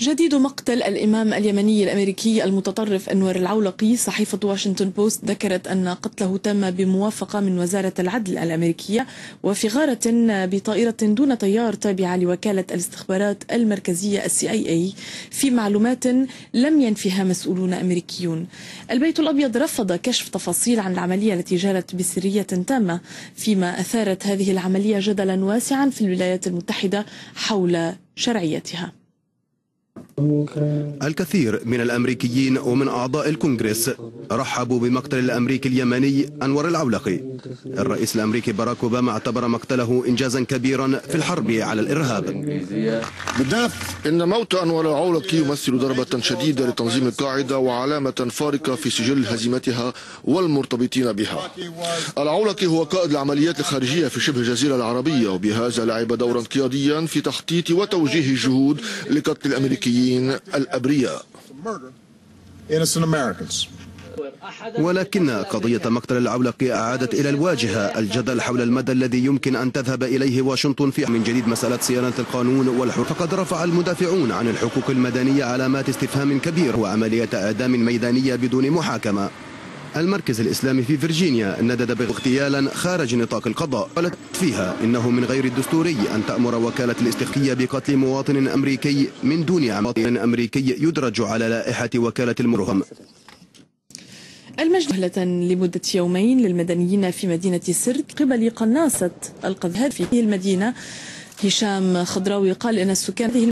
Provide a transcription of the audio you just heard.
جديد مقتل الإمام اليمني الأمريكي المتطرف أنور العولقي صحيفة واشنطن بوست ذكرت أن قتله تم بموافقة من وزارة العدل الأمريكية وفي غارة بطائرة دون طيار تابعة لوكالة الاستخبارات المركزية ال CIA في معلومات لم ينفها مسؤولون أمريكيون. البيت الأبيض رفض كشف تفاصيل عن العملية التي جرت بسرية تامة فيما أثارت هذه العملية جدلا واسعا في الولايات المتحدة حول شرعيتها. الكثير من الأمريكيين ومن أعضاء الكونغرس رحبوا بمقتل الأمريكي اليمني أنور العولقي. الرئيس الأمريكي باراك أوباما اعتبر مقتله إنجازا كبيرا في الحرب على الإرهاب. إن موت أنور العولقي يمثل ضربة شديدة لتنظيم القاعدة وعلامة فارقة في سجل هزيمتها والمرتبطين بها. العولقي هو قائد العمليات الخارجية في شبه الجزيرة العربية وبهذا لعب دورا قياديا في تخطيط وتوجيه الجهود لقتل الأمريكيين المصريين الأبرياء. ولكن قضية مقتل العولقي أعادت إلى الواجهة الجدل حول المدى الذي يمكن أن تذهب إليه واشنطن في من جديد مسألة صيانة القانون والحقوق. فقد رفع المدافعون عن الحقوق المدنية علامات استفهام كبير وعملية إعدام ميدانية بدون محاكمة. المركز الإسلامي في فرجينيا ندد باغتيالا خارج نطاق القضاء. قالت فيها إنه من غير الدستوري أن تأمر وكالة الاستخفية بقتل مواطن أمريكي من دون مواطن أمريكي يدرج على لائحة وكالة المرهم. المجد مهلة لمدة يومين للمدنيين في مدينة سرت قبل قناصة القذهب في المدينة. هشام خضراوي قال إن السكان